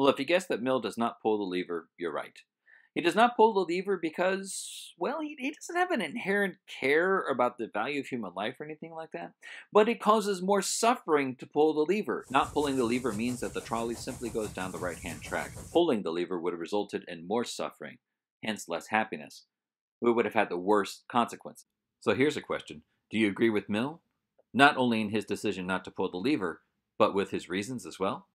Well, if you guess that Mill does not pull the lever, you're right. He does not pull the lever because, well, he, he doesn't have an inherent care about the value of human life or anything like that. But it causes more suffering to pull the lever. Not pulling the lever means that the trolley simply goes down the right hand track. Pulling the lever would have resulted in more suffering, hence less happiness. We would have had the worst consequence. So here's a question Do you agree with Mill? Not only in his decision not to pull the lever, but with his reasons as well?